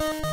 Bye.